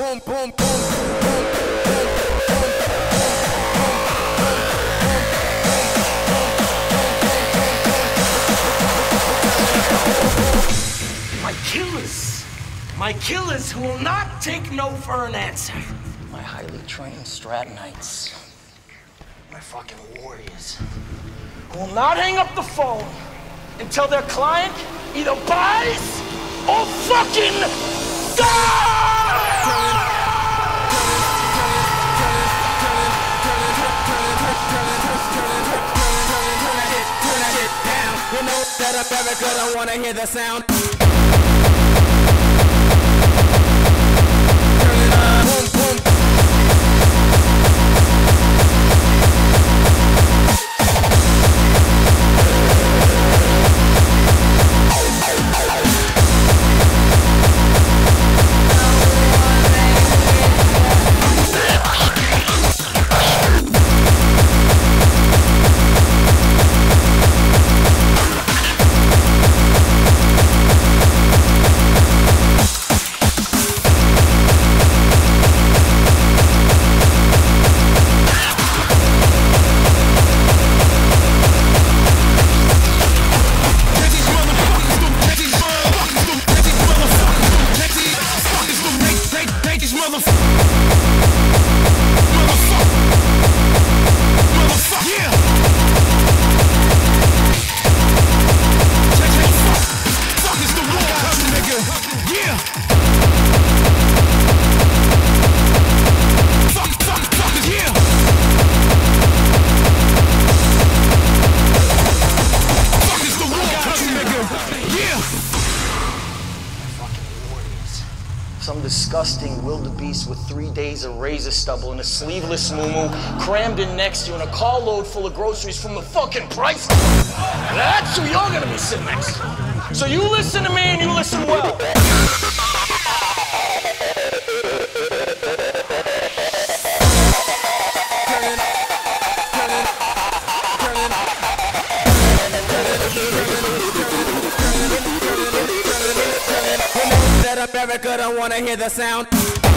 boom, boom, boom, My killers. My killers who will not take no for an answer. My highly trained Stratonites. My fucking warriors. Who will not hang up the phone until their client either buys or fucking You know that America don't wanna hear the sound. motherfucker. Disgusting wildebeest with three days of razor stubble and a sleeveless moo crammed in next to you in a carload full of groceries from the fucking price. That's who you're gonna be sitting next to. So you listen to me and you listen well. That America don't wanna hear the sound.